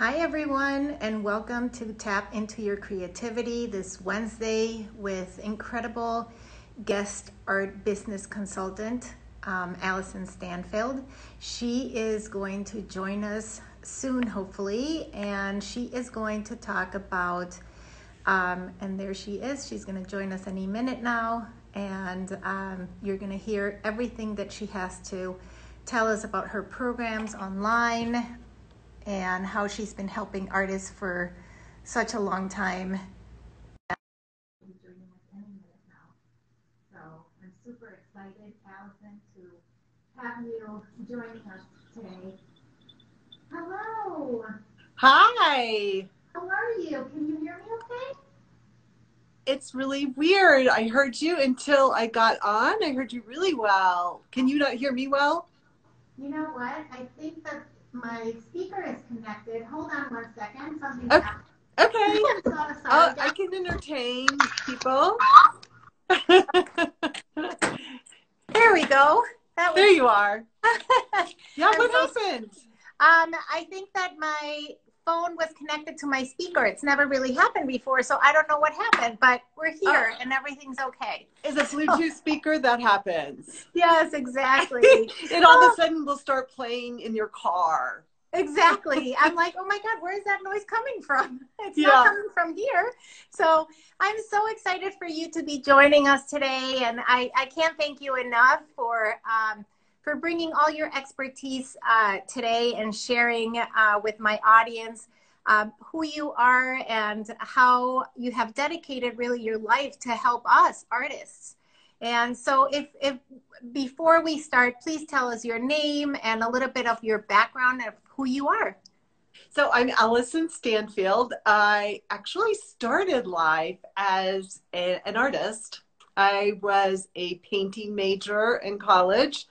Hi, everyone, and welcome to Tap Into Your Creativity this Wednesday with incredible guest art business consultant, um, Alyson Stanfield. She is going to join us soon, hopefully, and she is going to talk about, um, and there she is, she's going to join us any minute now, and um, you're going to hear everything that she has to tell us about her programs online and how she's been helping artists for such a long time. So I'm super excited, Alyson, to have you joining us today. Hello. Hi. How are you? Can you hear me okay? It's really weird. I heard you until I got on. I heard you really well. Can you not hear me well? You know what? I think that my speaker is connected. Hold on one second. Something Okay. Okay. Oh, I can entertain people. there we go. That there you are. Yeah, what happened? um, I think that my phone was connected to my speaker. It's never really happened before, so I don't know what happened, but we're here and everything's okay. Is a Bluetooth speaker that happens. Yes, exactly. and all of a sudden will start playing in your car. Exactly. I'm like, oh my God, where is that noise coming from? It's Yeah. not coming from here. So I'm so excited for you to be joining us today. And I, I can't thank you enough for, um, for bringing all your expertise uh, today and sharing uh, with my audience um, who you are and how you have dedicated really your life to help us artists. And so if, if before we start, please tell us your name and a little bit of your background of who you are. So I'm Alyson Stanfield. I actually started life as a, an artist. I was a painting major in college,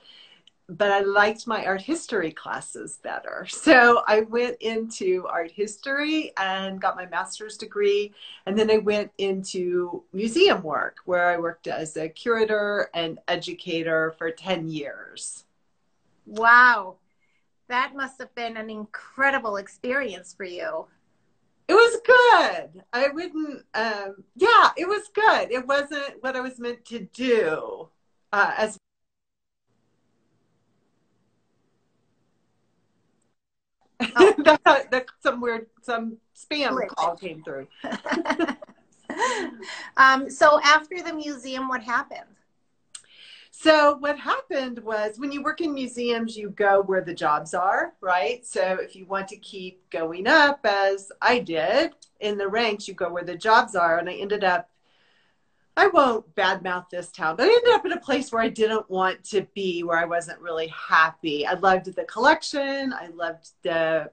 but I liked my art history classes better. So I went into art history and got my master's degree. And then I went into museum work where I worked as a curator and educator for 10 years. Wow. That must have been an incredible experience for you. It was good. I wouldn't. Um, yeah, it was good. It wasn't what I was meant to do. Uh, as Oh. that, that some weird some spam call came through. um, so after the museum, what happened? So what happened was when you work in museums, you go where the jobs are, right? So if you want to keep going up, as I did in the ranks, you go where the jobs are. And I ended up, I won't badmouth this town, but I ended up in a place where I didn't want to be, where I wasn't really happy. I loved the collection. I loved the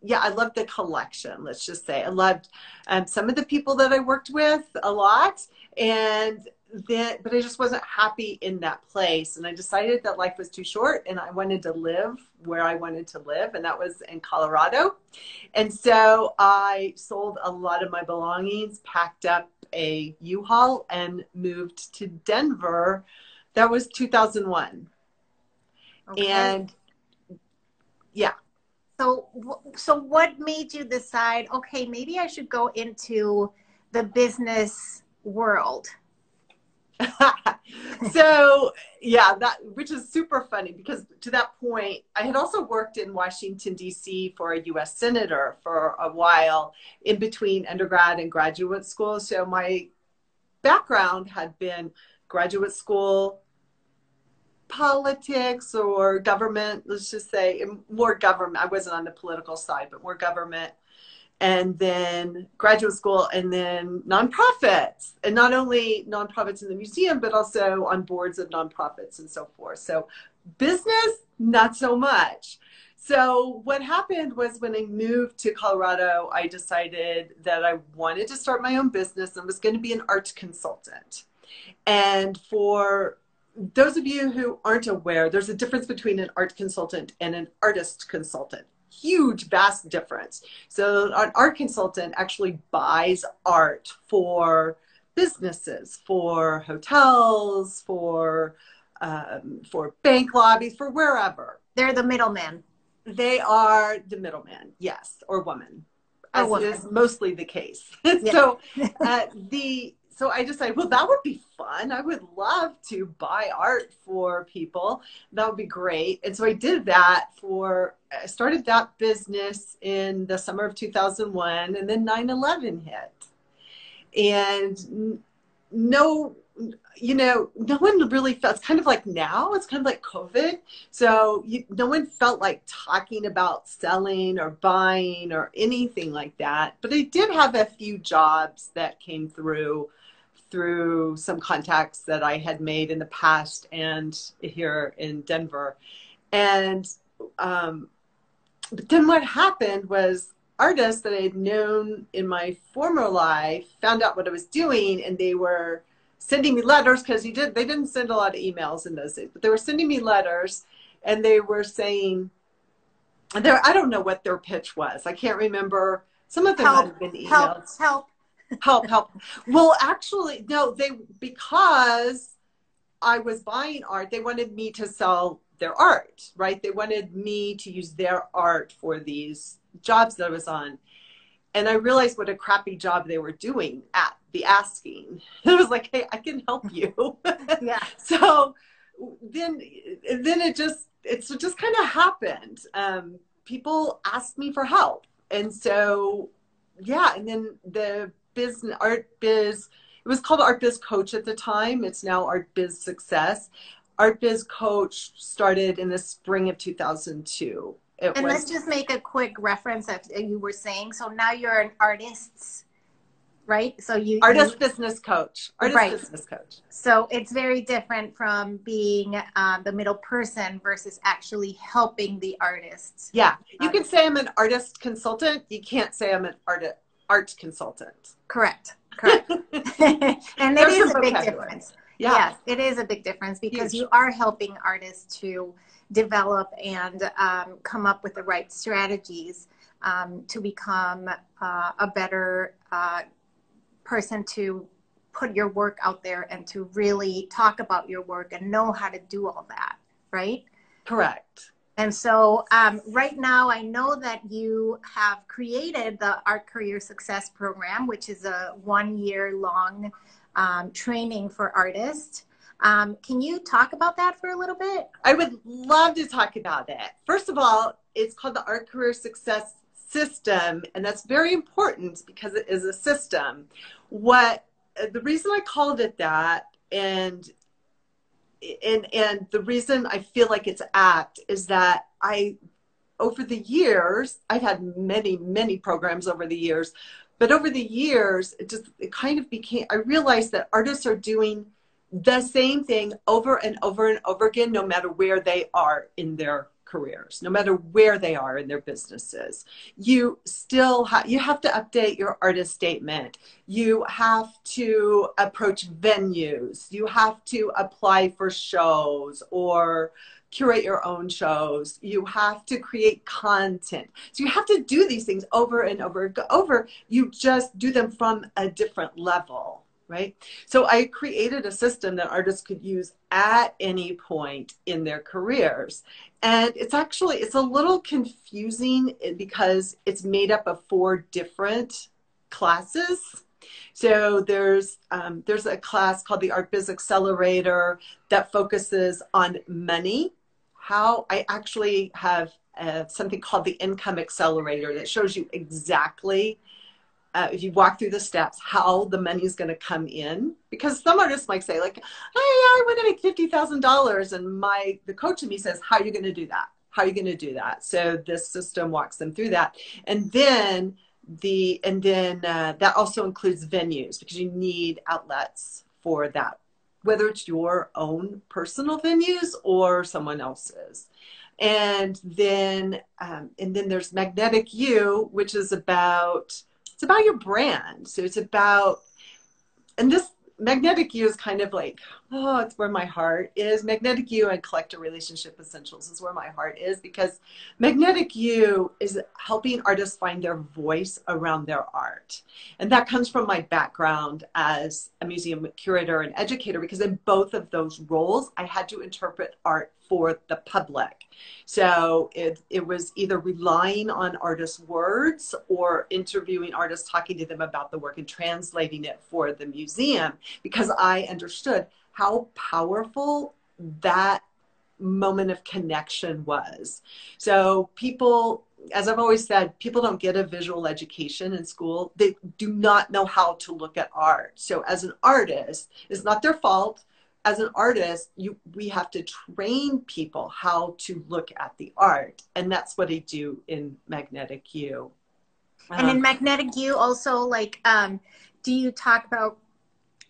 yeah, I loved the collection. Let's just say I loved um, some of the people that I worked with a lot, and then, but I just wasn't happy in that place. And I decided that life was too short, and I wanted to live where I wanted to live, and that was in Colorado. And so I sold a lot of my belongings, packed up a U-Haul, and moved to Denver. That was 2001, Okay. and yeah. so, so what made you decide? Okay, maybe I should go into the business world. so yeah that which is super funny because to that point i had also worked in washington d.c for a u.s senator for a while in between undergrad and graduate school. So my background had been graduate school politics or government let's just say more government. I wasn't on the political side but more government and then graduate school and then nonprofits. And not only nonprofits in the museum but also on boards of nonprofits and so forth. So business not so much. So what happened was when i moved to colorado i decided that i wanted to start my own business and was going to be an art consultant. And for those of you who aren't aware there's a difference between an art consultant and an artist consultant huge vast difference so an art consultant actually buys art for businesses for hotels for um, for bank lobbies for wherever They're the middleman. They are the middleman, yes, or woman, as woman. is mostly the case. Yeah. so uh, the so I decided, well, that would be fun. I would love to buy art for people. That would be great. And so I did that for. I started that business in the summer of 2001, and then 9/11 hit, and no you know, no one really felt, it's kind of like now, it's kind of like COVID. So you, no one felt like talking about selling or buying or anything like that. But I did have a few jobs that came through through some contacts that I had made in the past and here in Denver. And, um, but then what happened was artists that I had known in my former life found out what I was doing and they were sending me letters because you did they didn't send a lot of emails in those days, but they were sending me letters and they were saying there I don't know what their pitch was. I can't remember. Some of them Help, might have been emails. help. help, help. Help. Well, actually, no, they because I was buying art, they wanted me to sell their art, right? They wanted me to use their art for these jobs that I was on. And I realized what a crappy job they were doing at the asking. It was like, hey, I can help you. Yeah. so then then it just it's it just kind of happened. Um, people asked me for help. And so yeah, and then the business art biz it was called art biz coach at the time it's now art biz success art biz coach started in the spring of 2002 it And was let's just make a quick reference that you were saying. So now you're an artist, right? So you artist you- business coach artist Right. business coach so it's very different from being um, the middle person versus actually helping the artists. yeah you can say i'm an artist consultant you can't say i'm an art art consultant Correct. Correct. and it There's is a big difference. yeah Yes, it is a big difference because Huge. you are helping artists to develop and um, come up with the right strategies um, to become uh, a better uh, person to put your work out there and to really talk about your work and know how to do all that, right? correct And so, um, right now, I know that you have created the Art Career Success Program, which is a one year long um, training for artists. Um, can you talk about that for a little bit? I would love to talk about that. First of all, it's called the Art Career Success System, and that's very important because it is a system. What the reason I called it that, and and and the reason I feel like it's apt is that I, over the years, I've had many many programs over the years, but over the years, it just it kind of became. I realized that artists are doing the same thing over and over and over again, no matter where they are in their careers, no matter where they are in their businesses. You still have you have to update your artist statement. You have to approach venues. You have to apply for shows or curate your own shows. You have to create content. So you have to do these things over and over and over. You just do them from a different level right? So I created a system that artists could use at any point in their careers. And it's actually it's a little confusing because it's made up of four different classes. So there's um, there's a class called the Art Biz Accelerator that focuses on money. How I actually have uh, something called the Income Accelerator that shows you exactly uh, if you walk through the steps, how the money is going to come in. Because some artists might say, like, "Hey, I want to make fifty thousand dollars," and my the coach in me says, "How are you going to do that? How are you going to do that?" So this system walks them through that, and then the and then uh, that also includes venues because you need outlets for that, whether it's your own personal venues or someone else's and then um, and then there's magnetic you which is about it's about your brand. So it's about and this magnetic you is kind of like oh it's where my heart is magnetic you and collector relationship essentials is where my heart is because magnetic you is helping artists find their voice around their art and that comes from my background as a museum curator and educator because in both of those roles i had to interpret art for the public. So it, it was either relying on artists' words or interviewing artists, talking to them about the work and translating it for the museum because I understood how powerful that moment of connection was. So people as I've always said, people don't get a visual education in school. They do not know how to look at art. So as an artist, it's not their fault. As an artist, you we have to train people how to look at the art. And that's what I do in Magnetic You. And in um, Magnetic You also like um, do you talk about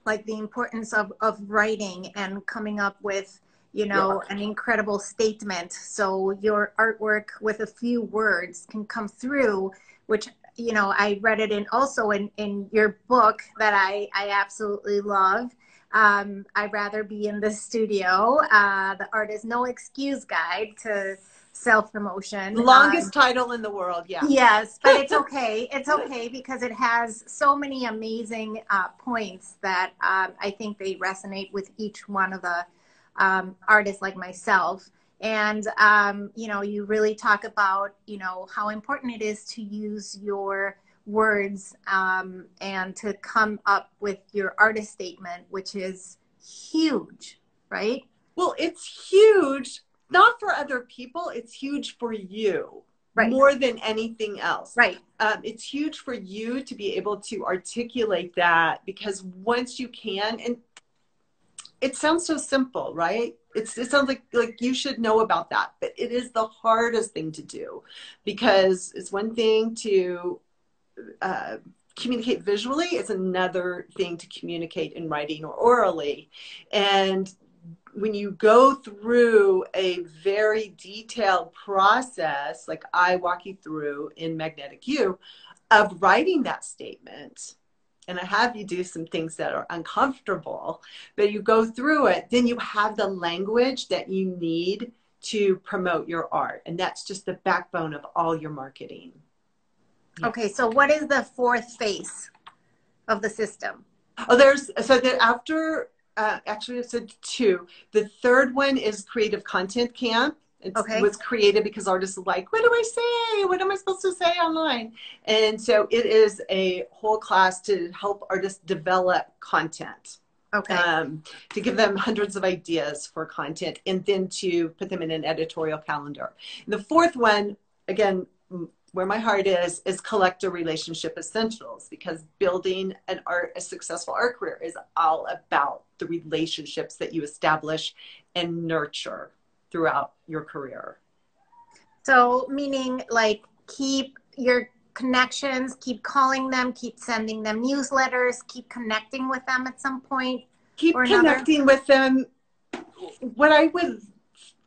like the importance of, of writing and coming up with you know, yeah. an incredible statement. So your artwork with a few words can come through, which you know I read it in also in in your book that I I absolutely love. Um, I'd rather be in the studio. Uh, the artist no excuse guide to self promotion. Longest um, title in the world, yeah. Yes, but it's okay. it's okay because it has so many amazing uh, points that um, I think they resonate with each one of the um, artists like myself. And, um, you know, you really talk about, you know, how important it is to use your words um, and to come up with your artist statement, which is huge, right? Well, it's huge, not for other people, it's huge for you. Right. More than anything else. Right. Um, it's huge for you to be able to articulate that because once you can, and it sounds so simple, right? It's, it sounds like like you should know about that, but it is the hardest thing to do because it's one thing to uh, communicate visually; it's another thing to communicate in writing or orally. And when you go through a very detailed process, like I walk you through in Magnetic You, of writing that statement, and I have you do some things that are uncomfortable, but you go through it, then you have the language that you need to promote your art. And that's just the backbone of all your marketing. Yeah. Okay, so what is the fourth phase of the system? Oh, there's so that after uh, actually I said two. The third one is creative content camp. It okay. was created because artists are like, what do I say? What am I supposed to say online? And so it is a whole class to help artists develop content. Okay. Um, to give them hundreds of ideas for content and then to put them in an editorial calendar. And the fourth one, again, where my heart is, is collector relationship essentials because building an art, a successful art career is all about the relationships that you establish and nurture throughout your career. So, meaning like keep your connections, keep calling them, keep sending them newsletters, keep connecting with them at some point. Keep connecting with them. What I would,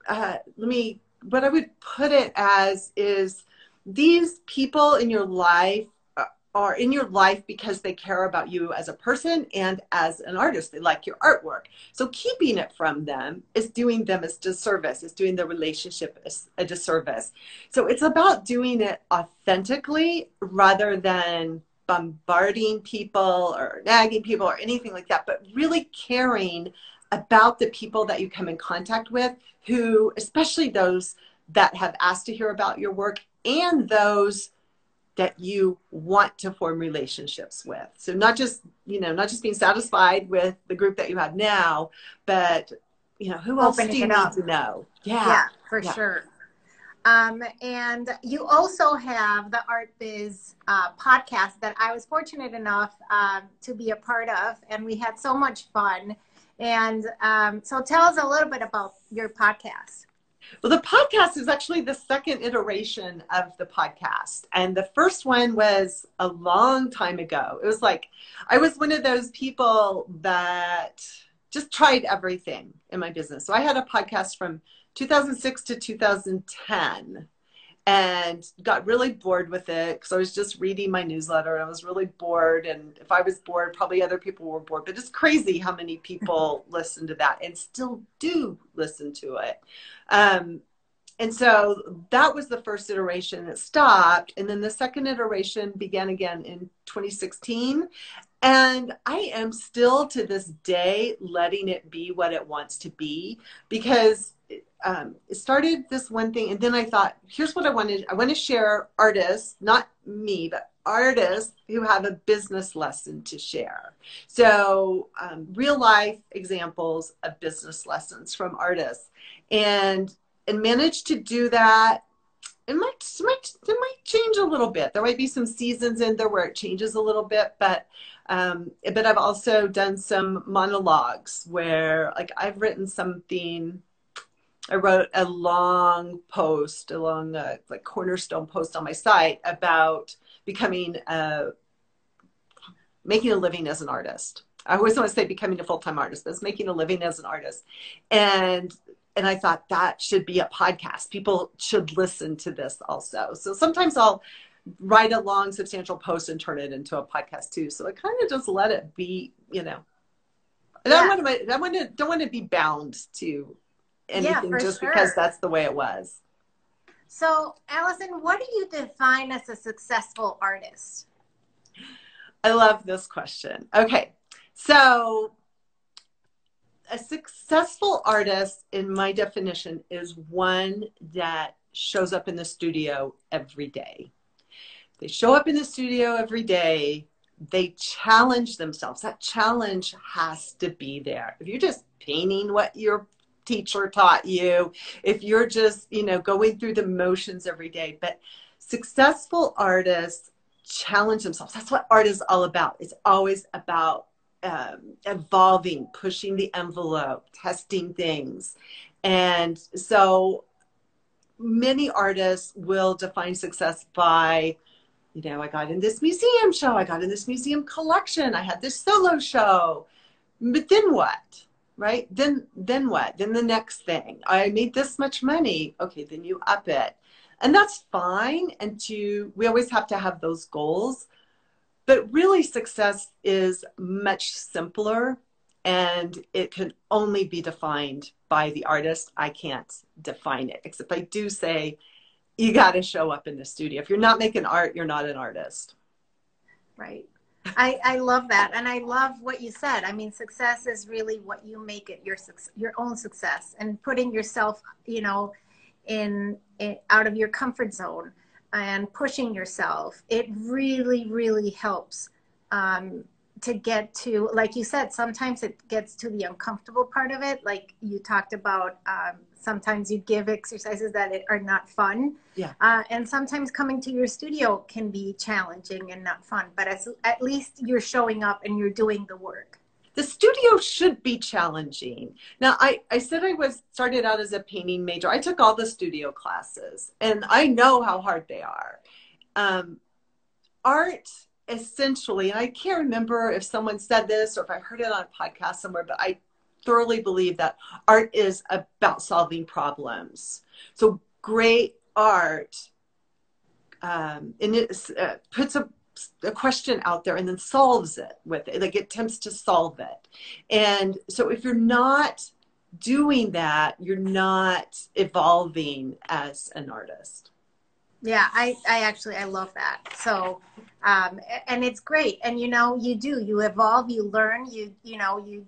uh, let me, what I would put it as is these people in your life uh, are in your life because they care about you as a person and as an artist. They like your artwork. So keeping it from them is doing them a disservice. It's doing the relationship a disservice. So it's about doing it authentically rather than bombarding people or nagging people or anything like that, but really caring about the people that you come in contact with who, especially those that have asked to hear about your work and those that you want to form relationships with. So not just, you know, not just being satisfied with the group that you have now, but you know, who else Opening do you need to know? Yeah. Yeah, for yeah. sure. Um, and you also have the Art Biz uh, podcast that I was fortunate enough um, to be a part of, and we had so much fun. And um, so tell us a little bit about your podcast. Well, the podcast is actually the second iteration of the podcast. And the first one was a long time ago. It was like, I was one of those people that just tried everything in my business. So I had a podcast from 2006 to 2010 and got really bored with it because I was just reading my newsletter. And I was really bored. And if I was bored, probably other people were bored. But it's crazy how many people listen to that and still do listen to it. Um, and so that was the first iteration that stopped. And then the second iteration began again in 2016. And I am still to this day letting it be what it wants to be because um, started this one thing, and then I thought, here's what I wanted. I want to share artists, not me, but artists who have a business lesson to share. So, um, real life examples of business lessons from artists, and and managed to do that. It might, it might it might change a little bit. There might be some seasons in there where it changes a little bit, but um, but I've also done some monologues where like I've written something I wrote a long post, a long uh, like cornerstone post on my site about becoming a making a living as an artist. I always want to say becoming a full-time artist, but it's making a living as an artist. And and I thought that should be a podcast. People should listen to this also. So sometimes I'll write a long substantial post and turn it into a podcast too. So I kind of just let it be, you know. I don't yeah. want to I want to don't want to be bound to anything yeah, just sure. because that's the way it was. So, Alyson, what do you define as a successful artist? I love this question. Okay. So, a successful artist, in my definition, is one that shows up in the studio every day. They show up in the studio every day. They challenge themselves. That challenge has to be there. If you're just painting what you're teacher taught you, if you're just, you know, going through the motions every day. But successful artists challenge themselves. That's what art is all about. It's always about um, evolving, pushing the envelope, testing things. And so many artists will define success by, you know, I got in this museum show, I got in this museum collection, I had this solo show. But then what? Right? Then then what? Then the next thing. I made this much money. Okay then you up it. And that's fine. And to we always have to have those goals. But really success is much simpler and it can only be defined by the artist. I can't define it except i do say you got to show up in the studio. If you're not making art you're not an artist. Right I, I love that. And I love what you said. I mean, success is really what you make it your, your own success and putting yourself, you know, in, in out of your comfort zone and pushing yourself. It really, really helps um, to get to, like you said, sometimes it gets to the uncomfortable part of it. Like you talked about um, sometimes you give exercises that are not fun. Yeah. Uh, and sometimes coming to your studio can be challenging and not fun, but as, at least you're showing up and you're doing the work. The studio should be challenging. Now, I, I said I was started out as a painting major. I took all the studio classes and I know how hard they are. Um, art essentially, and I can't remember if someone said this or if I heard it on a podcast somewhere, but I thoroughly believe that art is about solving problems. So great art, um, and it uh, puts a, a question out there and then solves it with it, like it attempts to solve it. And so if you're not doing that, you're not evolving as an artist. Yeah, I, I actually I love that. So, um, and it's great. And you know, you do you evolve, you learn, you you know, you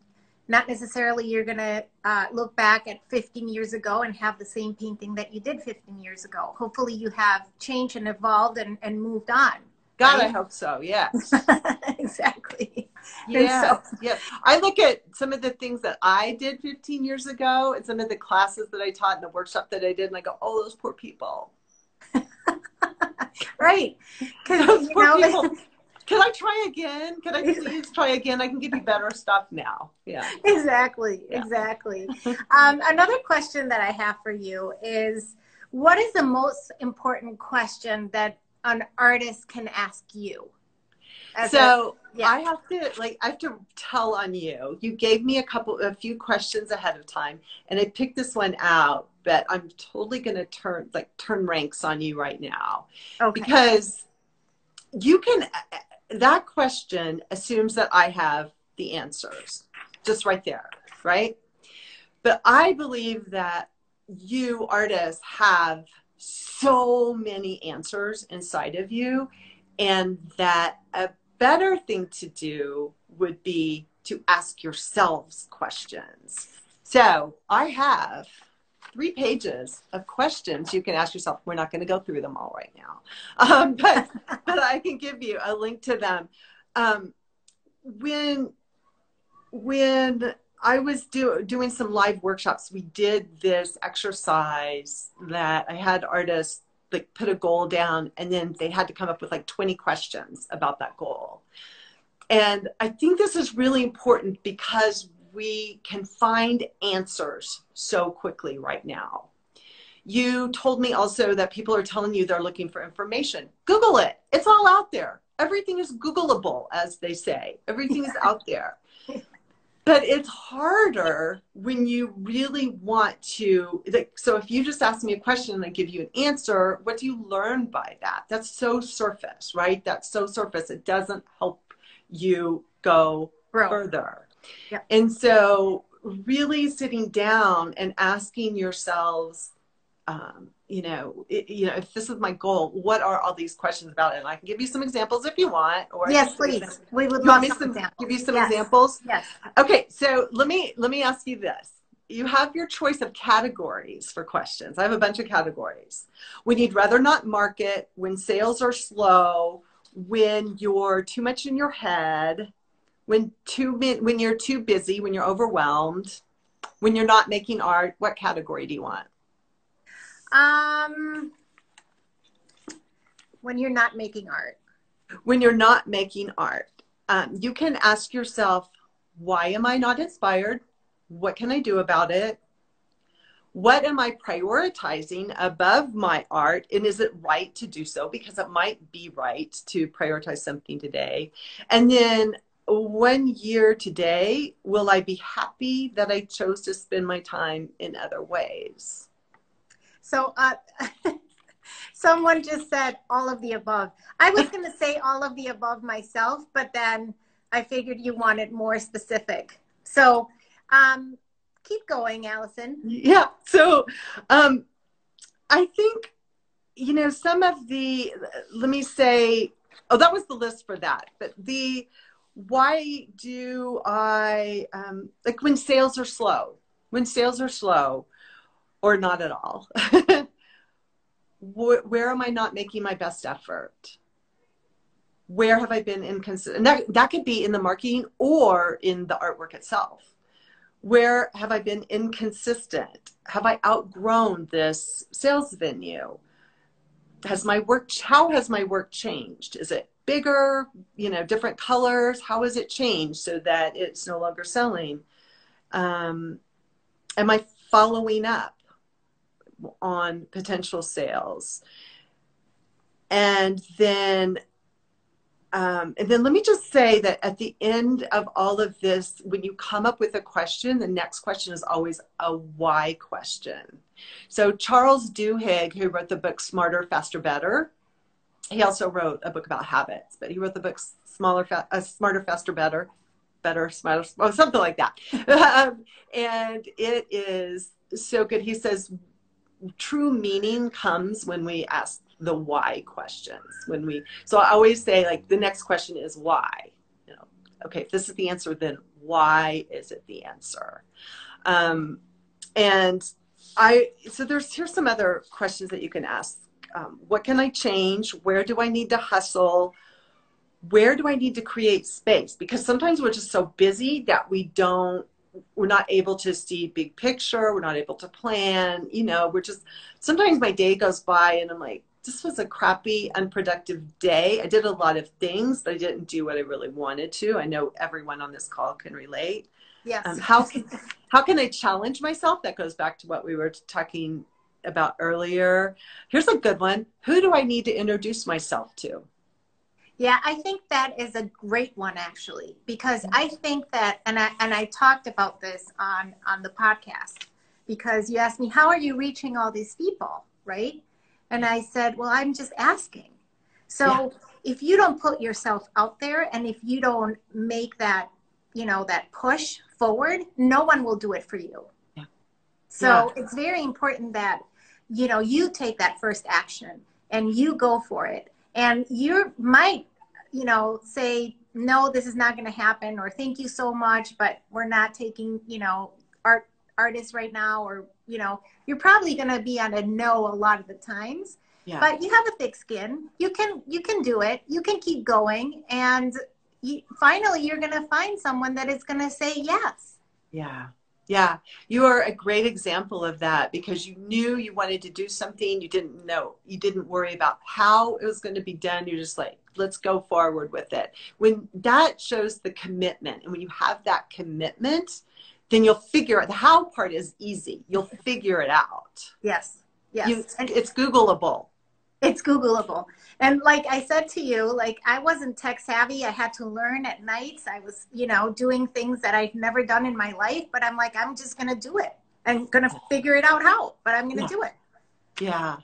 not necessarily you're going to uh, look back at 15 years ago and have the same painting that you did 15 years ago. Hopefully, you have changed and evolved and, and moved on. God, right? I hope so. Yes. exactly. Yeah. So, yeah. I look at some of the things that I did 15 years ago and some of the classes that I taught and the workshop that I did, and I go, oh, those poor people. right. Because, you know, can I try again? Can I please try again? I can give you better stuff now. Yeah. Exactly. Yeah. Exactly. um, another question that I have for you is what is the most important question that an artist can ask you? so a, yeah. I have to like I have to tell on you. You gave me a couple a few questions ahead of time and I picked this one out, but I'm totally gonna turn like turn ranks on you right now. Okay. Because you can that question assumes that I have the answers just right there, right? But I believe that you artists have so many answers inside of you, and that a better thing to do would be to ask yourselves questions. So I have three pages of questions you can ask yourself. We're not going to go through them all right now, um, but but I can give you a link to them. Um, when when I was do, doing some live workshops, we did this exercise that I had artists like put a goal down, and then they had to come up with like 20 questions about that goal. And I think this is really important because we can find answers so quickly right now. You told me also that people are telling you they're looking for information. Google it. It's all out there. Everything is Googleable, as they say. Everything is out there. But it's harder when you really want to. Like, so if you just ask me a question and I give you an answer, what do you learn by that? That's so surface, right? That's so surface. It doesn't help you go Bro. further. Yeah. And so, really sitting down and asking yourselves, um, you know, it, you know, if this is my goal, what are all these questions about? And I can give you some examples if you want. Or yes, please. We would love me some, give you some yes. examples. Yes. Okay, so let me let me ask you this. You have your choice of categories for questions. I have a bunch of categories. When you'd rather not market, when sales are slow, when you're too much in your head, when too when you're too busy, when you're overwhelmed, when you're not making art, what category do you want? Um, when you're not making art. When you're not making art, um, you can ask yourself, why am I not inspired? What can I do about it? What am I prioritizing above my art? And is it right to do so? Because it might be right to prioritize something today. And then one year today, will I be happy that I chose to spend my time in other ways? So, uh, someone just said all of the above. I was going to say all of the above myself, but then I figured you wanted more specific. So, um, keep going, Alyson. Yeah. So, um, I think, you know, some of the, let me say, oh, that was the list for that. But the, why do I um, like when sales are slow? When sales are slow, or not at all? where, where am I not making my best effort? Where have I been inconsistent? That, that could be in the marketing or in the artwork itself. Where have I been inconsistent? Have I outgrown this sales venue? Has my work, how has my work changed? Is it bigger, you know, different colors? How has it changed so that it's no longer selling? Um, am I following up on potential sales? And then, um, and then let me just say that at the end of all of this, when you come up with a question, the next question is always a why question. So Charles Duhigg, who wrote the book Smarter, Faster, Better, he also wrote a book about habits, but he wrote the book Smaller, Fa- uh, Smarter, Faster, Better, Better, Smarter, well, something like that. um, and it is so good. He says true meaning comes when we ask the why questions. When we, so I always say like the next question is why. You know, okay, if this is the answer, then why is it the answer? Um, and I so there's here's some other questions that you can ask um, what can I change? Where do I need to hustle? Where do I need to create space? Because sometimes we're just so busy that we don't, we're not able to see big picture. We're not able to plan. You know, we're just, sometimes my day goes by and I'm like, this was a crappy, unproductive day. I did a lot of things, but I didn't do what I really wanted to. I know everyone on this call can relate. Yes. Um, how can how can I challenge myself? That goes back to what we were talking about earlier. Here's a good one. Who do I need to introduce myself to? Yeah, I think that is a great one actually, because I think that, and I and I talked about this on on the podcast, because you asked me how are you reaching all these people, right? And I said, well, I'm just asking. So yeah. if you don't put yourself out there, and if you don't make that, you know, that push forward, no one will do it for you. Yeah. So yeah. it's very important that you know you take that first action and you go for it. And you might you know say no this is not going to happen or thank you so much but we're not taking you know art artists right now or you know you're probably going to be on a no a lot of the times. Yeah. but you have a thick skin. You can you can do it. You can keep going. And you, finally you're going to find someone that is going to say yes. Yeah yeah, you are a great example of that because you knew you wanted to do something. You didn't know, you didn't worry about how it was going to be done. You're just like, let's go forward with it. When that shows the commitment, and when you have that commitment, then you'll figure out the how part is easy. You'll figure it out. Yes. Yes. You, it's Googleable. It's Googleable. And like I said to you, like I wasn't tech savvy. I had to learn at nights. I was, you know, doing things that I'd never done in my life, but I'm like, I'm just going to do it. I'm going to figure it out how, but I'm going to yeah. do it. Yeah.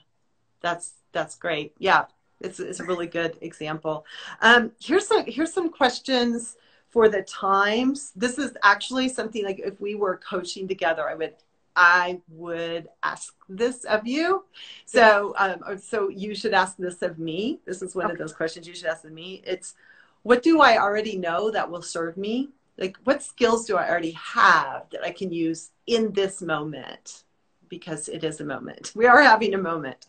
That's, that's great. Yeah. It's, it's a really good example. Um, here's some, here's some questions for the times. This is actually something like if we were coaching together, I would I would ask this of you. So, um, so you should ask this of me. This is one okay. of those questions you should ask of me. It's, what do I already know that will serve me? Like, what skills do I already have that I can use in this moment? Because it is a moment. We are having a moment.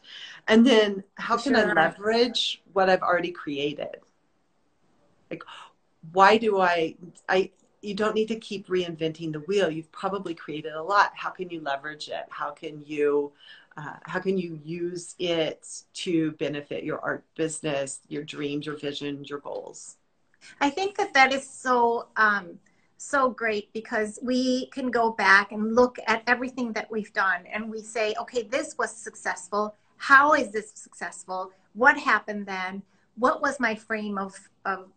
And then, how can sure. I leverage what I've already created? Like, why do I? I you don't need to keep reinventing the wheel. You've probably created a lot. How can you leverage it? How can you uh, how can you use it to benefit your art business, your dreams, your visions, your goals? I think that that is so um, so great because we can go back and look at everything that we've done and we say, okay, this was successful. How is this successful? What happened then? What was my frame of, of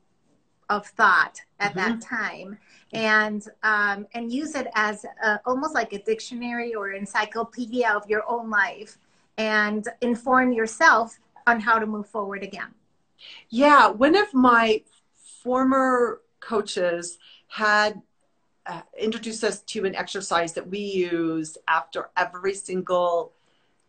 of thought at mm-hmm. that time. And um, and use it as a, almost like a dictionary or encyclopedia of your own life and inform yourself on how to move forward again. Yeah one of my former coaches had uh, introduced us to an exercise that we use after every single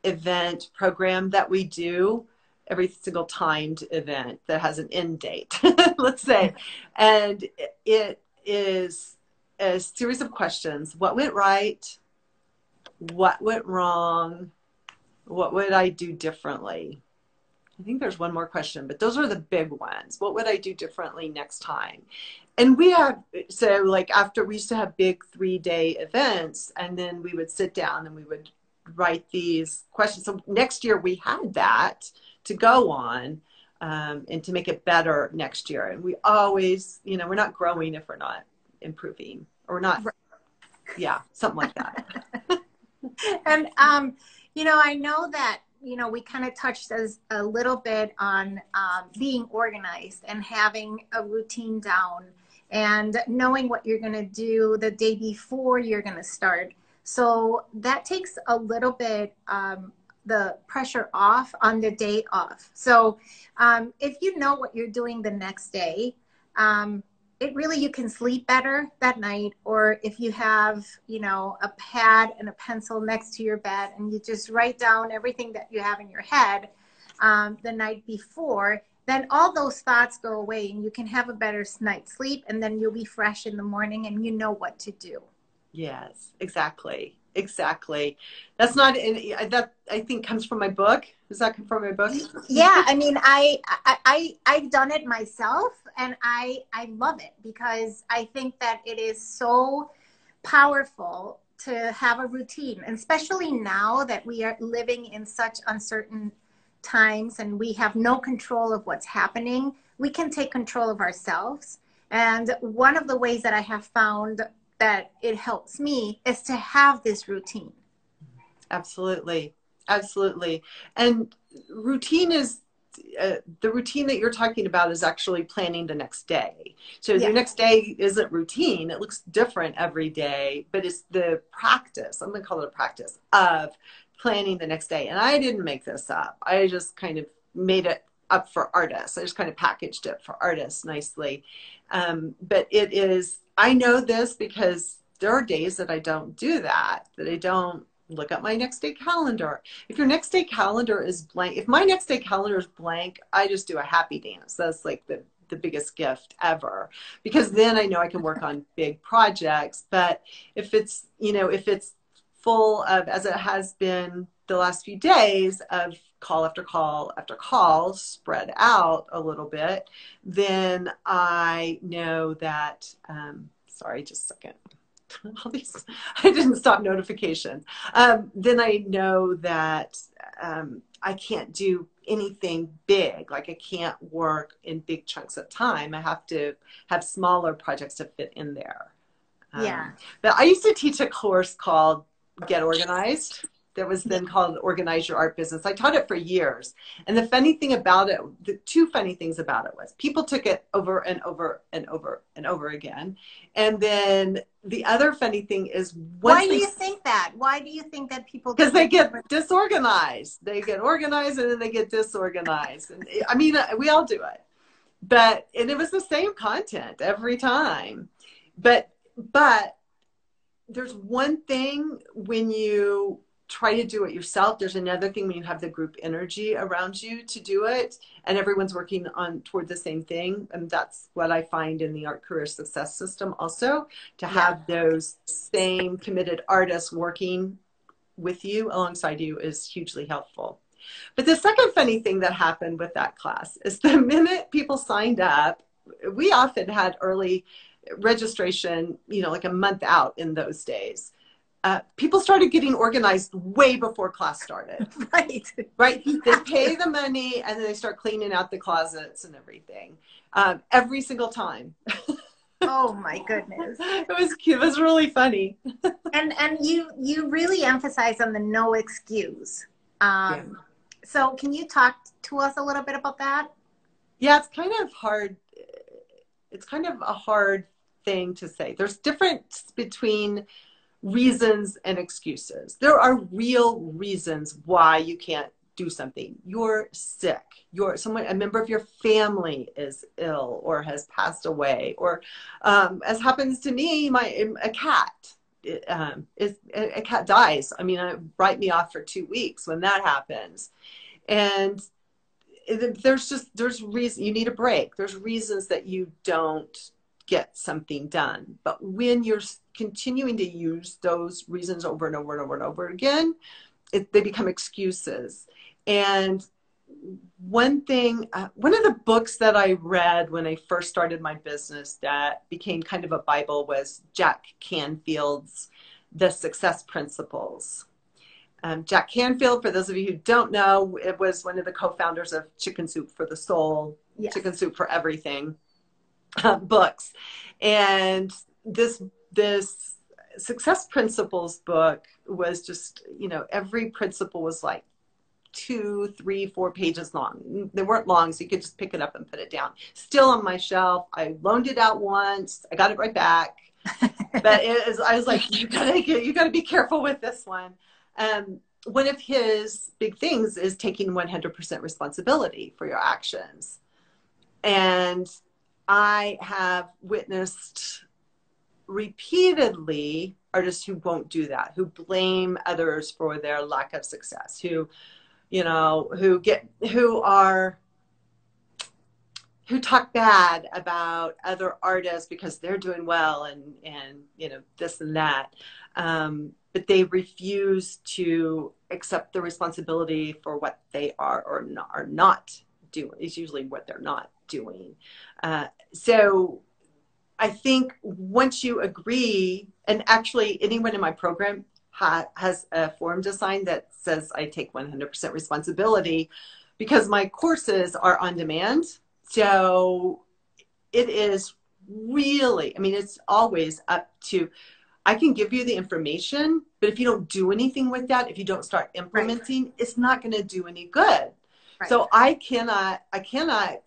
event program that we do every single timed event that has an end date, let's say. And it is a series of questions. What went right? What went wrong? What would I do differently? I think there's one more question, but those are the big ones. What would I do differently next time? And we have, so like after we used to have big three day events, and then we would sit down and we would write these questions. So next year we had that to go on um, and to make it better next year. And we always, you know, we're not growing if we're not improving or not. Yeah, something like that. and, um, you know, I know that, you know, we kind of touched as a little bit on um, being organized and having a routine down and knowing what you're going to do the day before you're going to start. So that takes a little bit um, the pressure off on the day off. So um, if you know what you're doing the next day, um, it really you can sleep better that night or if you have you know a pad and a pencil next to your bed and you just write down everything that you have in your head um, the night before then all those thoughts go away and you can have a better night's sleep and then you'll be fresh in the morning and you know what to do yes exactly exactly. That's not that i think comes from my book. Does that come from my book? Yeah i mean I, I i i've done it myself and i i love it because i think that it is so powerful to have a routine and especially now that we are living in such uncertain times and we have no control of what's happening we can take control of ourselves. And one of the ways that i have found that it helps me is to have this routine. Absolutely. Absolutely. And routine is uh, the routine that you're talking about is actually planning the next day. So yeah. your next day isn't routine. It looks different every day, but it's the practice. I'm going to call it a practice of planning the next day. And I didn't make this up. I just kind of made it up for artists. I just kind of packaged it for artists nicely. Um, but it is I know this because there are days that I don't do that, that I don't look at my next day calendar. If your next day calendar is blank, if my next day calendar is blank, I just do a happy dance. That's like the the biggest gift ever because then I know I can work on big projects. But if it's, you know, if it's full of, as it has been the last few days, of call after call after call spread out a little bit, then I know that, um, sorry, just a second. All these, I didn't stop notifications. Um, then I know that um, I can't do anything big. Like I can't work in big chunks of time. I have to have smaller projects to fit in there. Um, yeah. But I used to teach a course called Get Organized that was then called Organize Your Art Business. I taught it for years. And the funny thing about it, the two funny things about it was people took it over and over and over and over again. And then the other funny thing is why do you think that? Why do you think that people Because they get disorganized. They get organized and then they get disorganized. And I mean, uh, we all do it. But and it was the same content every time. But but there's one thing when you try to do it yourself. There's another thing when you have the group energy around you to do it and everyone's working on toward the same thing. And that's what I find in the art career success system also to have yeah. those same committed artists working with you alongside you is hugely helpful. But the second funny thing that happened with that class is the minute people signed up, we often had early registration, you know, like a month out in those days uh, people started getting organized way before class started. Right. Right. They pay the money and then they start cleaning out the closets and everything um, every single time. oh my goodness. It was cute. It was really funny. and and you you really emphasize on the no excuse. Um, yeah. So can you talk to us a little bit about that? Yeah, it's kind of hard. It's kind of a hard thing to say. There's difference between reasons and excuses. There are real reasons why you can't do something. You're sick. You're someone, a member of your family is ill or has passed away, or um, as happens to me, my a cat um, is a, cat dies. I mean, I write me off for two weeks when that happens, and there's just there's reason you need a break. There's reasons that you don't get something done. But when you're continuing to use those reasons over and over and over and over again, it, they become excuses. And one thing, uh, one of the books that I read when I first started my business that became kind of a Bible was Jack Canfield's The Success Principles. Um, Jack Canfield, for those of you who don't know, it was one of the co-founders of Chicken Soup for the Soul, yes. Chicken Soup for Everything uh, books, and this this success principles book was just you know every principle was like two, three, four pages long. They weren't long, so you could just pick it up and put it down. Still on my shelf. I loaned it out once. I got it right back. but it is, I was like, you gotta get, you gotta be careful with this one. Um, one of his big things is taking 100% responsibility for your actions. And I have witnessed repeatedly artists who won't do that, who blame others for their lack of success, who, you know, who get, who are, who talk bad about other artists because they're doing well and, and, you know, this and that. Um, but they refuse to accept the responsibility for what they are or not, are not doing. It's usually what they're not doing. Uh, so I think once you agree, and actually anyone in my program ha- has a form to sign that says I take 100% responsibility because my courses are on demand. So it is really, I mean, it's always up to, I can give you the information, but if you don't do anything with that, if you don't start implementing, right. it's not going to do any good. Right. So I cannot, I cannot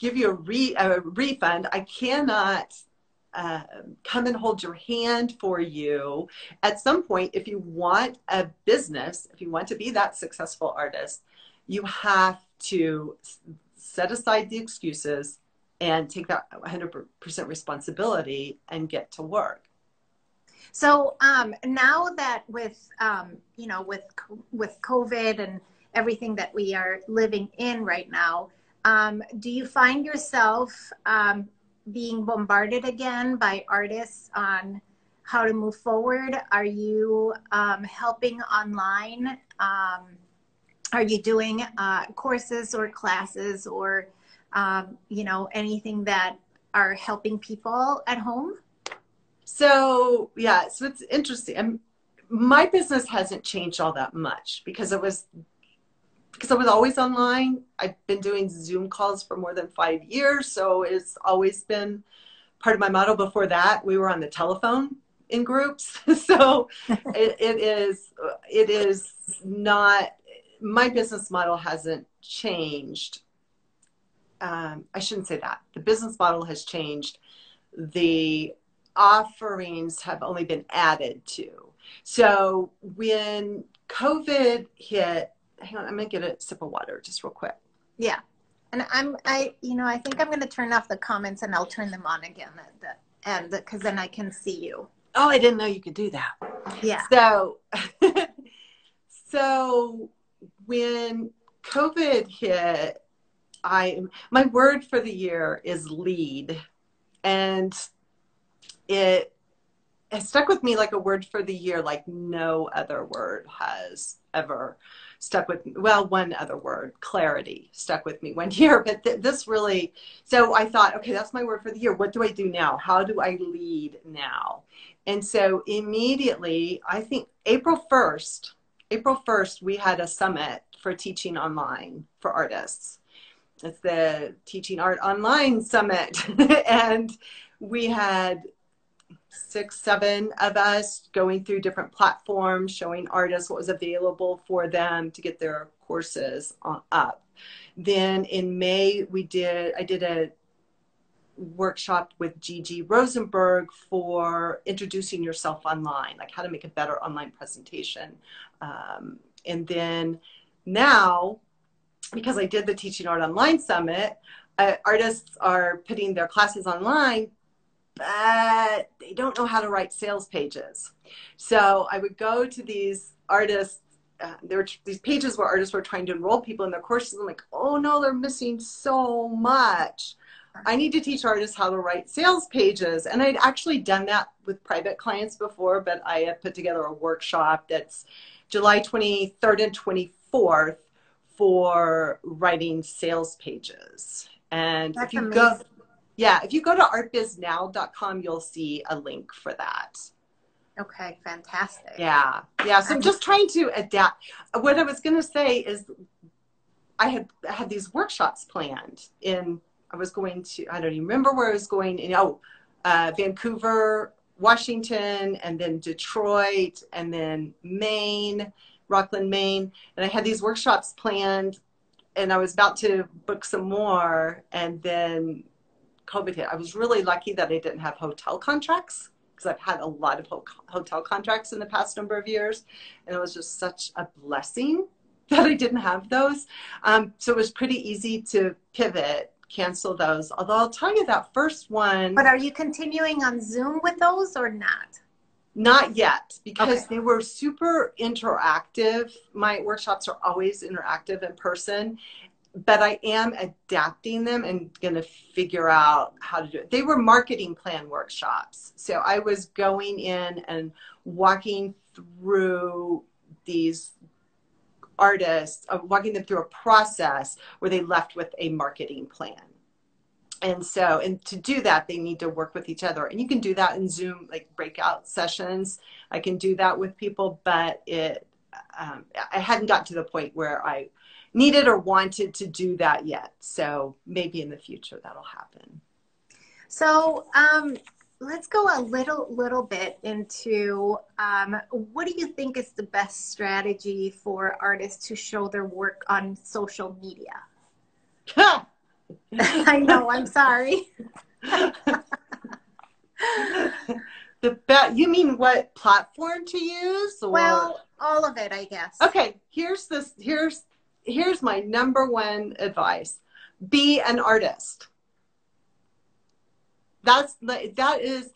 give you a, re, a refund. I cannot uh, come and hold your hand for you at some point if you want a business if you want to be that successful artist you have to set aside the excuses and take that 100% responsibility and get to work so um, now that with um, you know with with covid and everything that we are living in right now um, do you find yourself um, being bombarded again by artists on how to move forward? Are you um, helping online? Um, are you doing uh, courses or classes or um, you know anything that are helping people at home? So yeah, so it's interesting. I'm, my business hasn't changed all that much because it was because I was always online. I've been doing Zoom calls for more than five years, so it's always been part of my model. Before that, we were on the telephone in groups, so it, it is it is not my business model hasn't changed. Um, I shouldn't say that. The business model has changed. The offerings have only been added to. So when COVID hit, hang on, I'm gonna get a sip of water just real quick. Yeah. And I'm, I, you know, I think I'm going to turn off the comments and I'll turn them on again at the end because then I can see you. Oh, I didn't know you could do that. Yeah. So, so when COVID hit, I my word for the year is lead, and it it stuck with me like a word for the year, like no other word has ever stuck with me. Well, one other word, clarity, stuck with me one year. But th- this really, so I thought, okay, that's my word for the year. What do I do now? How do I lead now? And so immediately, I think April 1st, April 1st, we had a summit for teaching online for artists. It's the Teaching Art Online Summit. and we had six, seven of us going through different platforms, showing artists what was available for them to get their courses up. Then in May, we did, I did a workshop with Gigi Rosenberg for introducing yourself online, like how to make a better online presentation. Um, and then now, because I did the Teaching Art Online Summit, uh, artists are putting their classes online, but they don't know how to write sales pages. So I would go to these artists. Uh, there were these pages where artists were trying to enroll people in their courses. I'm like, oh no, they're missing so much. I need to teach artists how to write sales pages. And I'd actually done that with private clients before, but I had put together a workshop that's July 23rd and 24th for writing sales pages. And That's if you amazing. go, yeah, if you go to artbiznow.com, you'll see a link for that. Okay, fantastic. Yeah, yeah. So I'm just trying to adapt. What I was going to say is, I had I had these workshops planned in. I was going to. I don't even remember where I was going. In, oh, uh, Vancouver, Washington, and then Detroit, and then Maine, Rockland, Maine, and I had these workshops planned, and I was about to book some more, and then COVID hit. I was really lucky that I didn't have hotel contracts because I've had a lot of ho- hotel contracts in the past number of years, and it was just such a blessing that I didn't have those. Um, so it was pretty easy to pivot, cancel those. Although I'll tell you that first one, But are you continuing on Zoom with those or not? not yet because Okay. they were super interactive. My workshops are always interactive in person, but I am adapting them and going to figure out how to do it. They were marketing plan workshops. So I was going in and walking through these artists, uh, walking them through a process where they left with a marketing plan. And so, and to do that, they need to work with each other. And you can do that in Zoom, like breakout sessions. I can do that with people, but it, um, I hadn't gotten to the point where I needed or wanted to do that yet. So maybe in the future that'll happen. So um, let's go a little little bit into um, what do you think is the best strategy for artists to show their work on social media? I know. I'm sorry. the bet you mean what platform to use or Well, all of it, I guess. okay here's this here's here's my number one advice be an artist that's that is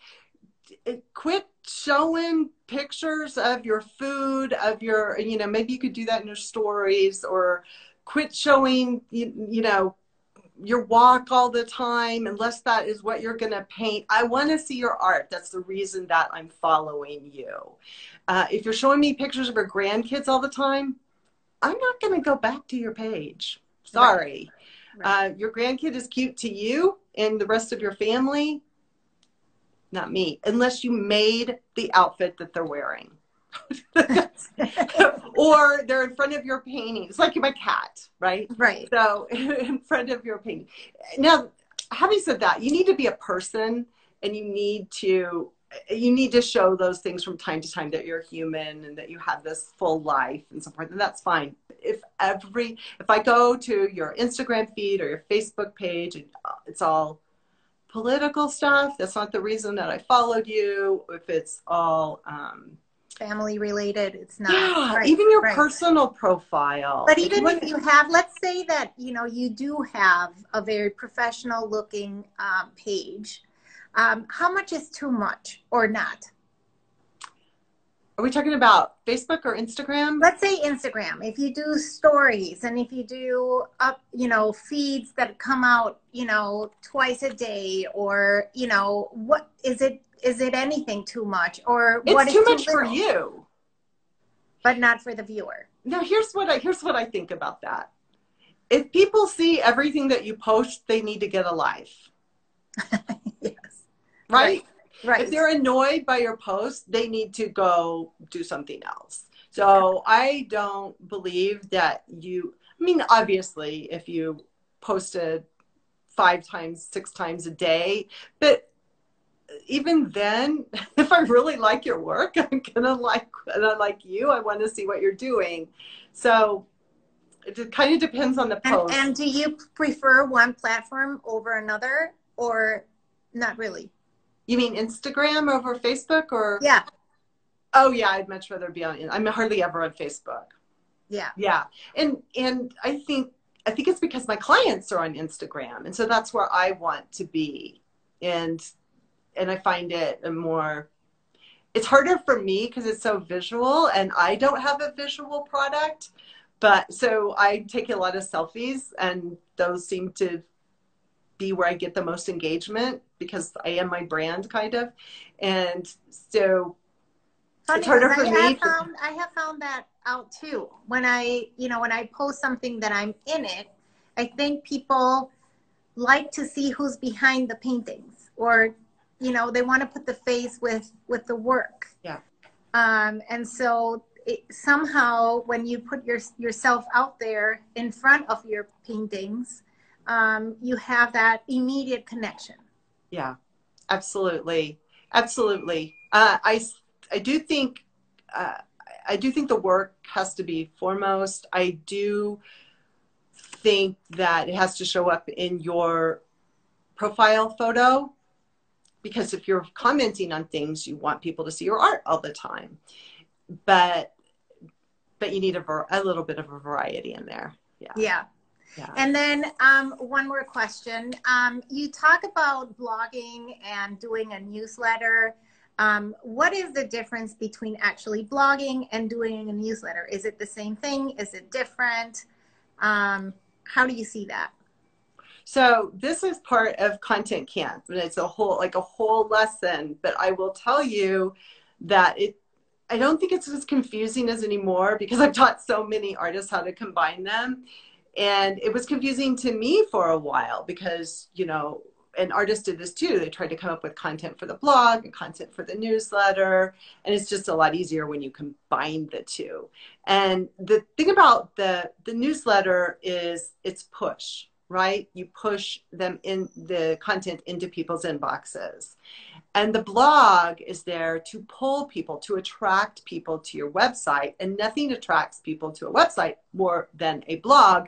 quit showing pictures of your food of your you know maybe you could do that in your stories or quit showing you, you know your walk all the time unless that is what you're going to paint. I want to see your art. That's the reason that I'm following you. Uh, if you're showing me pictures of your grandkids all the time, I'm not going to go back to your page. Sorry. Right. Right. Uh, your grandkid is cute to you and the rest of your family, not me, unless you made the outfit that they're wearing. or they're in front of your painting. It's like my cat, right? Right. So in front of your painting. Now, having said that, you need to be a person and you need to you need to show those things from time to time that you're human and that you have this full life and so forth and that's fine. If every if i go to your instagram feed or your facebook page and uh, it's all political stuff that's not the reason that i followed you. If it's all um, family related it's not. Yeah, right, even your right. personal profile. But even if you have let's say that you know you do have a very professional looking um, page um, how much is too much or not? Are we talking about facebook or instagram? Let's say instagram. If you do stories and if you do up you know feeds that come out you know twice a day or you know what is it is it anything too much or it's what too much too for you. But not for the viewer. Now here's what i here's what i think about that. If people see everything that you post they need to get a life right? right if they're annoyed by your post they need to go do something else so i don't believe that you i mean obviously if you posted five times six times a day but even then, if I really like your work, I'm gonna like and I like you. I want to see what you're doing. So it kind of depends on the post. And, and do you prefer one platform over another, or not really? You mean Instagram over Facebook, or yeah? Oh yeah, I'd much rather be on. I'm hardly ever on Facebook. Yeah. Yeah, and and I think I think it's because my clients are on Instagram, and so that's where I want to be. And and I find it a more it's harder for me because it's so visual and I don't have a visual product. But so I take a lot of selfies and those seem to be where I get the most engagement because I am my brand kind of. And so Funny, it's harder for I me. Have found, I have found that out too. When I, you know, when I post something that I'm in it, I think people like to see who's behind the paintings or you know they want to put the face with with the work yeah um and so it, somehow when you put your yourself out there in front of your paintings um you have that immediate connection. Yeah absolutely absolutely. Uh, i i do think uh, i do think the work has to be foremost. I do think that it has to show up in your profile photo because if you're commenting on things you want people to see your art all the time. But but you need a, a little bit of a variety in there. Yeah. Yeah yeah. And then um, one more question. Um, you talk about blogging and doing a newsletter. Um, what is the difference between actually blogging and doing a newsletter? Is it the same thing? Is it different? Um, how do you see that? So this is part of content camp and it's a whole like a whole lesson, but I will tell you that it I don't think it's as confusing as anymore because I've taught so many artists how to combine them. And it was confusing to me for a while because, you know, an artist did this too. They tried to come up with content for the blog and content for the newsletter. And it's just a lot easier when you combine the two. And the thing about the, the newsletter is it's push right? You push them in the content into people's inboxes. And the blog is there to pull people, to attract people to your website. And nothing attracts people to a website more than a blog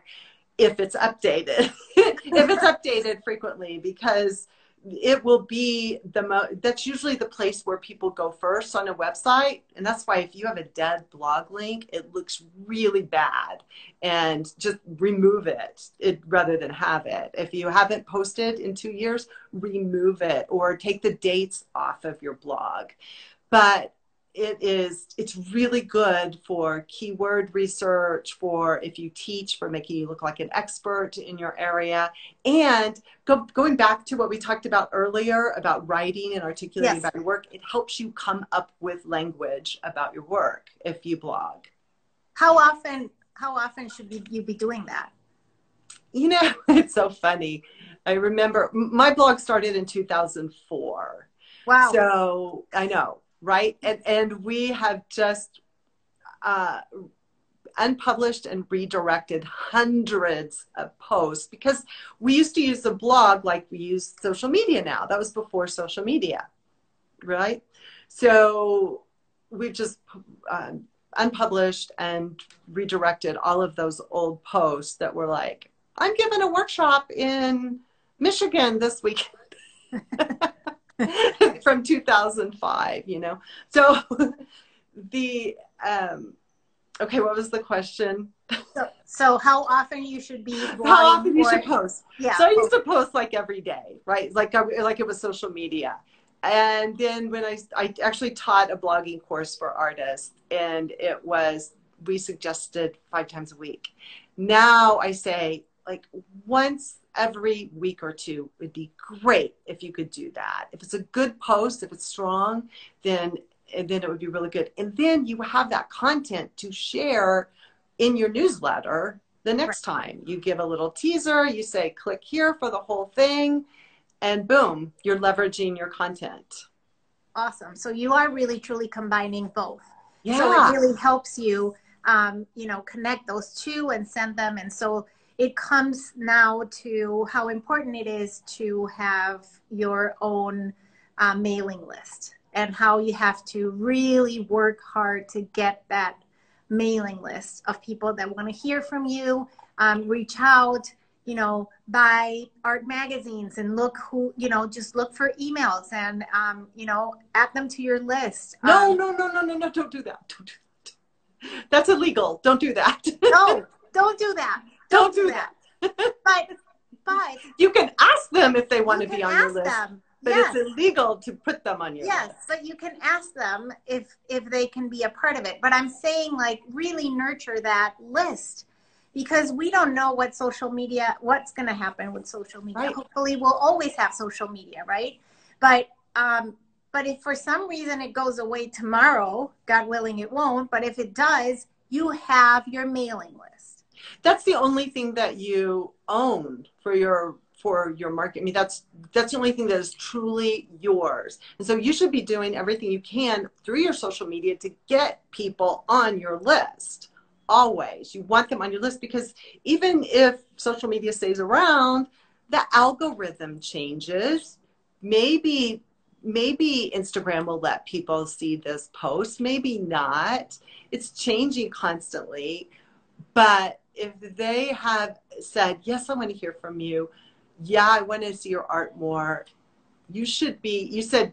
if it's updated. if it's updated frequently, because it will be the mo that's usually the place where people go first on a website and that's why if you have a dead blog link it looks really bad and just remove it, it rather than have it. If you haven't posted in two years remove it or take the dates off of your blog. But it is it's really good for keyword research for if you teach for making you look like an expert in your area. And go, going back to what we talked about earlier about writing and articulating yes. about your work it helps you come up with language about your work if you blog. How often how often should you be doing that? You know it's so funny. I remember my blog started in 2004 wow. So i know right? And, and we have just uh, unpublished and redirected hundreds of posts because we used to use the blog like we use social media now. That was before social media, right? So we've just uh, unpublished and redirected all of those old posts that were like, I'm giving a workshop in Michigan this weekend. from 2005 you know? So the um okay what was the question? So, so how often you should be how often you should post. Yeah. So i used to post like every day right? Like like it was social media. And then when i i actually taught a blogging course for artists and it was we suggested five times a week. Now i say like once every week or two would be great if you could do that. If it's a good post, if it's strong, then then it would be really good. And then you have that content to share in your newsletter the next right. time. You give a little teaser, you say click here for the whole thing, and boom, you're leveraging your content. Awesome. So you are really truly combining both. Yeah. So it really helps you um, you know, connect those two and send them. And so it comes now to how important it is to have your own uh, mailing list and how you have to really work hard to get that mailing list of people that want to hear from you um, reach out you know buy art magazines and look who you know just look for emails and um, you know add them to your list. No um, no no no no no don't do that. Don't do that. That's illegal. Don't do that. No don't do that don't, do that. but but you can ask them if they want to be on your list. Them. But yes. it's illegal to put them on your yes, list. but you can ask them if if they can be a part of it. But I'm saying like really nurture that list because we don't know what social media what's going to happen with social media. Right. Hopefully we'll always have social media, right? But um but if for some reason it goes away tomorrow, God willing it won't, but if it does, you have your mailing list that's the only thing that you own for your for your market. I mean, that's that's the only thing that is truly yours. And so you should be doing everything you can through your social media to get people on your list. Always, you want them on your list because even if social media stays around, the algorithm changes. Maybe maybe Instagram will let people see this post, maybe not. It's changing constantly. But if they have said, Yes, I want to hear from you. Yeah, I want to see your art more. You should be, you said,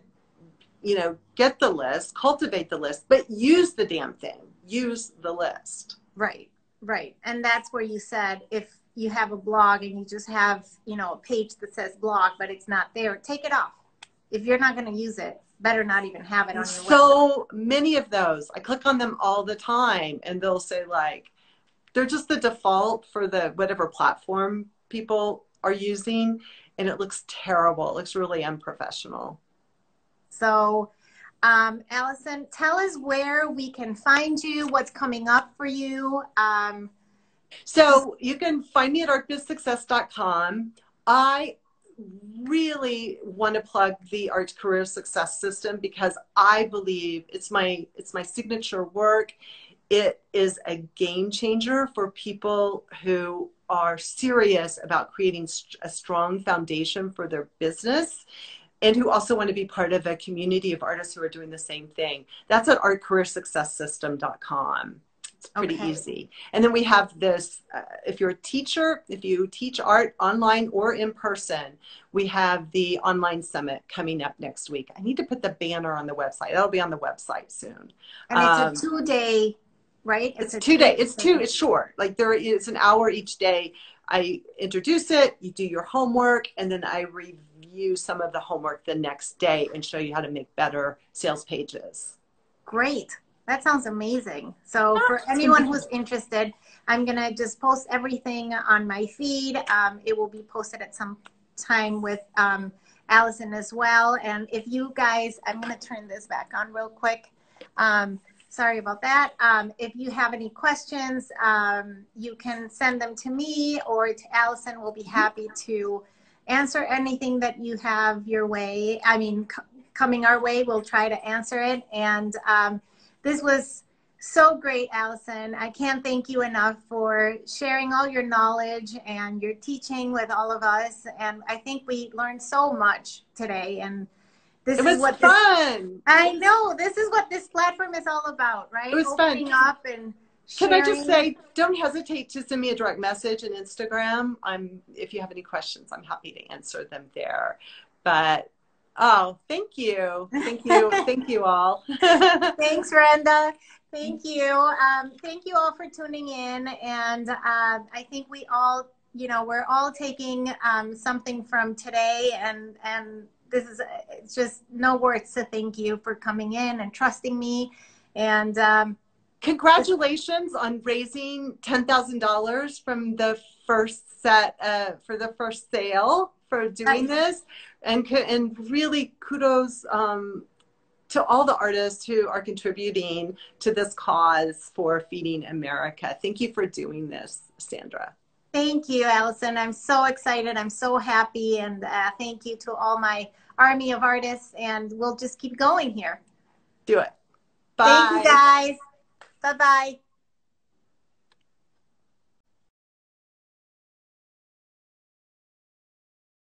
you know, get the list, cultivate the list, but use the damn thing. Use the list. Right, right. And that's where you said if you have a blog and you just have, you know, a page that says blog, but it's not there, take it off. If you're not going to use it, better not even have it on your so website. many of those i click on them all the time and they'll say like they're just the default for the whatever platform people are using and it looks terrible. It looks really unprofessional. So um, alyson tell us where we can find you what's coming up for you um, so you can find me at artbizsuccess.com i really want to plug the art career success system because i believe it's my it's my signature work it is a game changer for people who are serious about creating a strong foundation for their business and who also want to be part of a community of artists who are doing the same thing. That's at artcareersuccesssystem.com. It's pretty okay. easy. And then we have this uh, if you're a teacher, if you teach art online or in person, we have the online summit coming up next week. I need to put the banner on the website. That'll be on the website soon. And it's um, a two day right? It's, it's two day. It's two. It's short. Like there is an hour each day. I introduce it. You do your homework, and then I review some of the homework the next day and show you how to make better sales pages. great. That sounds amazing. So for anyone who's interested, I'm gonna just post everything on my feed. Um, it will be posted at some time with um, Alyson as well. And if you guys, I'm gonna turn this back on real quick. Um, sorry about that. Um, if you have any questions, um, you can send them to me or to Alyson. We'll be happy to answer anything that you have your way. I mean, coming our way, we'll try to answer it. And um, this was so great, Alyson. I can't thank you enough for sharing all your knowledge and your teaching with all of us. And I think we learned so much today. And this it was is what fun. This, I know this is what this platform is all about, right? It was Opening fun. up and Can I just say, don't hesitate to send me a direct message on Instagram. I'm if you have any questions, I'm happy to answer them there. But oh, thank you, thank you, thank you all. Thanks, Brenda. Thank you. Um, thank you all for tuning in, and uh, I think we all, you know, we're all taking um, something from today, and and this is it's just no words to thank you for coming in and trusting me, and. Um, Congratulations on raising $10,000 from the first set uh, for the first sale for doing this. And, and really kudos um, to all the artists who are contributing to this cause for Feeding America. Thank you for doing this, Sandra. Thank you, Alyson. I'm so excited. I'm so happy. And uh, thank you to all my army of artists. And we'll just keep going here. Do it. Bye. Thank you, guys. Bye bye.